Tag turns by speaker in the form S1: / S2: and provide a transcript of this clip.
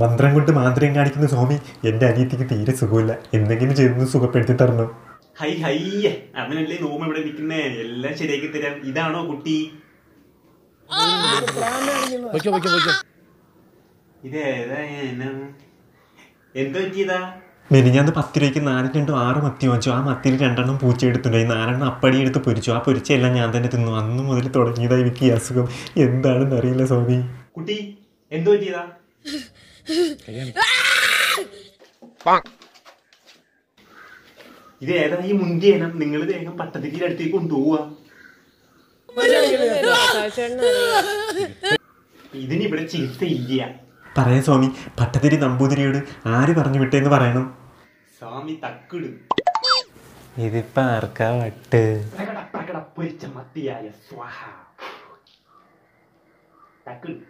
S1: മന്ത്രം കൊണ്ട് മാന്ത്രികം കാണിക്കുന്ന സ്വാമി എന്റെ അനിയത്തിക്ക് തീരെ സുഖമില്ല. എന്തെങ്കിലും ചെയ്തൊന്ന് സുഖപ്പെടുത്തി തരണം
S2: ഹൈ ഹയ്യ അവനല്ലേ നോമ ഇവിടെ നിൽക്കുന്നേ? എല്ലാം ശരിയാക്കി തരാം. ഇതാണോ കുട്ടി? എന്ത് പറ്റിയതാ?
S1: മെനിഞ്ഞാന്ന് പത്ത് രൂപയ്ക്ക് നാല് രണ്ടും ആറ് മത്തി വാങ്ങിച്ചു. ആ മത്തിയിൽ രണ്ടെണ്ണം പൂച്ച എടുത്തുണ്ടായി നാലെണ്ണം അപ്പടി എടുത്ത് പൊരിച്ചു. ആ പൊരിച്ചെല്ലാം ഞാൻ തന്നെ തിന്നു. അന്ന് മുതൽ തുടങ്ങിയതായി എനിക്ക് ഈ അസുഖം. എന്താണെന്ന് അറിയില്ല സ്വാമി.
S2: കുട്ടി എന്തോ പറ്റിയതാ? ഇത് ഏതാ ഈ മുന്തി ഏനം നിങ്ങൾ വേഗം പട്ടതിരിയുടെ അടുത്തേക്ക് കൊണ്ടുപോവാ ഇതിനിവിടെ ചികിത്സയില്ല
S1: പറയാം സ്വാമി പട്ടതിരി നമ്പൂതിരിയോട് ആര് പറഞ്ഞു വിട്ടേന്ന് പറയണം.
S2: സ്വാമി തക്കിട്.
S1: ഇതിപ്പോ ആർക്കാ വട്ട്?
S2: പ്രകട പ്രകട പൊരിച്ച മത്തിയായ സ്വാഹ. തക്കിടും.